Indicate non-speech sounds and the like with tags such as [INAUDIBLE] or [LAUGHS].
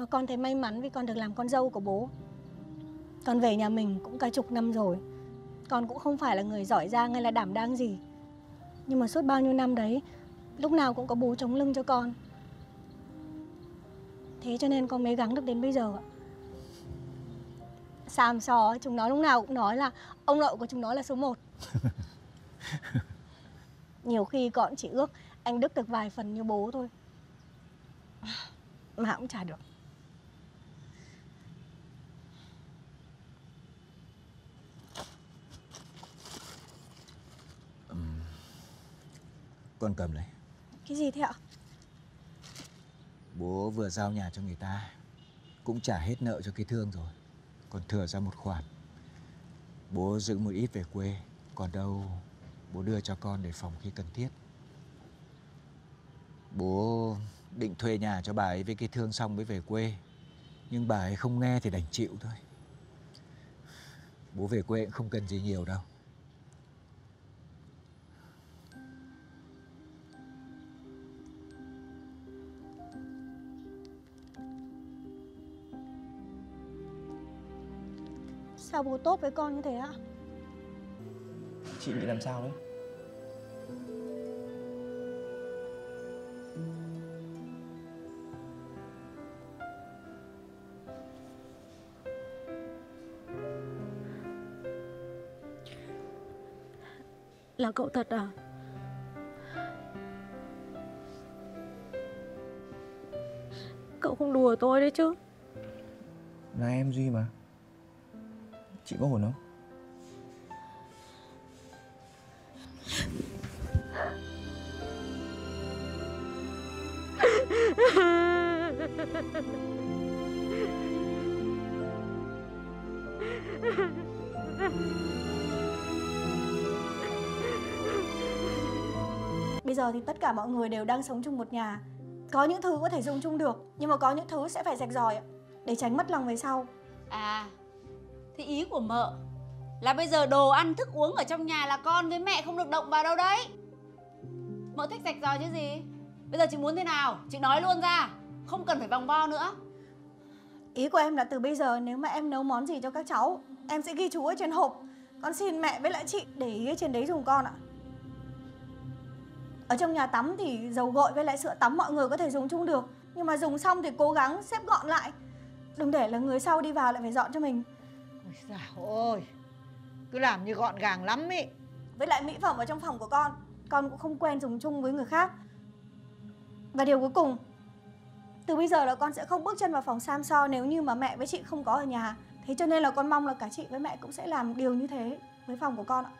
Mà con thấy may mắn vì con được làm con dâu của bố. Con về nhà mình cũng cả chục năm rồi. Con cũng không phải là người giỏi giang hay là đảm đang gì. Nhưng mà suốt bao nhiêu năm đấy Lúc nào cũng có bố chống lưng cho con. Thế cho nên con mới gắng được đến bây giờ ạ. Sam so chúng nó lúc nào cũng nói là Ông nội của chúng nó là số 1 [LAUGHS] Nhiều khi con chỉ ước anh Đức được vài phần như bố thôi. Mà cũng chả được Con cầm lấy Cái gì thế ạ? Bố vừa giao nhà cho người ta Cũng trả hết nợ cho cái thương rồi Còn thừa ra một khoản. Bố giữ một ít về quê Còn đâu bố đưa cho con để phòng khi cần thiết. Bố định thuê nhà cho bà ấy với cái thương xong mới về quê Nhưng bà ấy không nghe thì đành chịu thôi. Bố về quê cũng không cần gì nhiều đâu Sao bố tốt với con như thế ạ? Chị bị làm sao đấy? Là cậu thật à? Cậu không đùa tôi đấy chứ Là em Duy mà Chị có ổn không? Bây giờ thì tất cả mọi người đều đang sống chung một nhà Có những thứ có thể dùng chung được Nhưng mà có những thứ sẽ phải rạch ròi ạ Để tránh mất lòng về sau À thì ý của mợ. Là bây giờ đồ ăn, thức uống ở trong nhà là con với mẹ không được động vào đâu đấy. Mợ thích rạch ròi chứ gì? Bây giờ chị muốn thế nào? Chị nói luôn ra. Không cần phải vòng vo nữa. Ý của em là từ bây giờ nếu mà em nấu món gì cho các cháu, Em sẽ ghi chú ở trên hộp. Con xin mẹ với lại chị để ý ở trên đấy dùng con ạ. Ở trong nhà tắm thì dầu gội với lại sữa tắm mọi người có thể dùng chung được. Nhưng mà dùng xong thì cố gắng xếp gọn lại. Đừng để là người sau đi vào lại phải dọn cho mình. Ôi dào ôi Cứ làm như gọn gàng lắm ý. Với lại mỹ phẩm ở trong phòng của con Con cũng không quen dùng chung với người khác. Và điều cuối cùng, Từ bây giờ là con sẽ không bước chân vào phòng Sam so Nếu như mà mẹ với chị không có ở nhà. Thế cho nên là con mong là cả chị với mẹ cũng sẽ làm điều như thế Với phòng của con ạ.